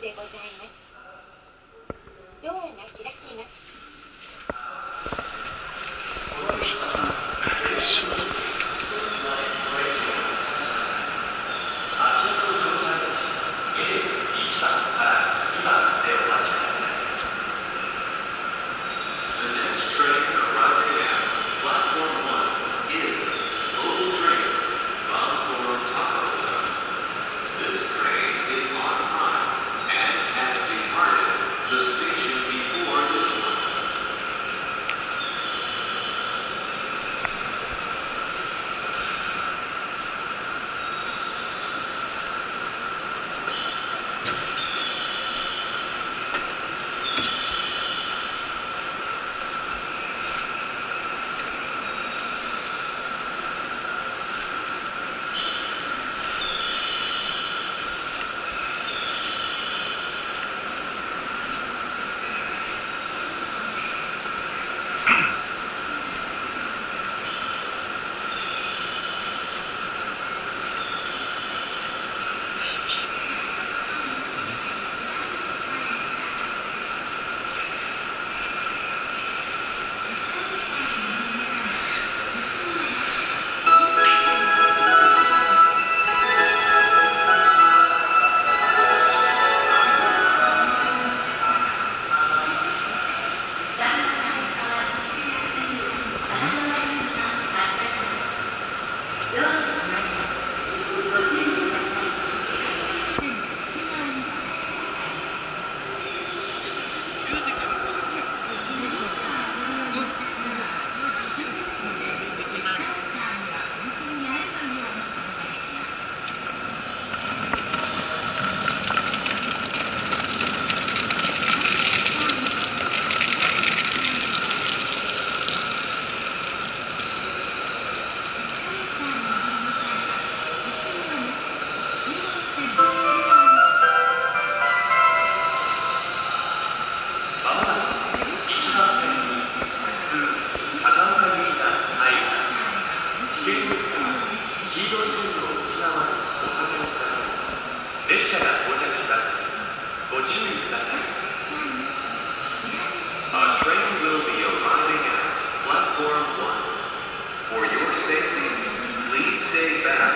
でございます。safety, Please stay back.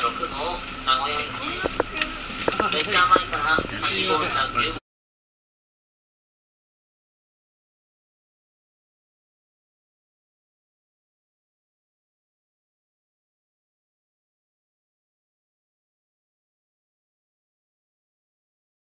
6号名古屋駅です。列車前から8号